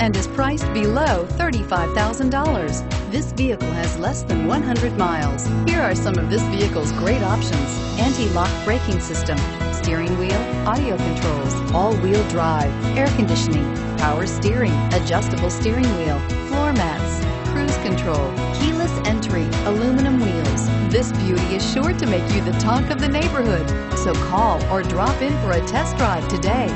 and is priced below $35,000. This vehicle has less than 100 miles. Here are some of this vehicle's great options. Anti-lock braking system, steering wheel, audio controls, all-wheel drive, air conditioning, power steering, adjustable steering wheel, floor mats, cruise control, keyless entry, aluminum wheels. This beauty is sure to make you the talk of the neighborhood. So call or drop in for a test drive today.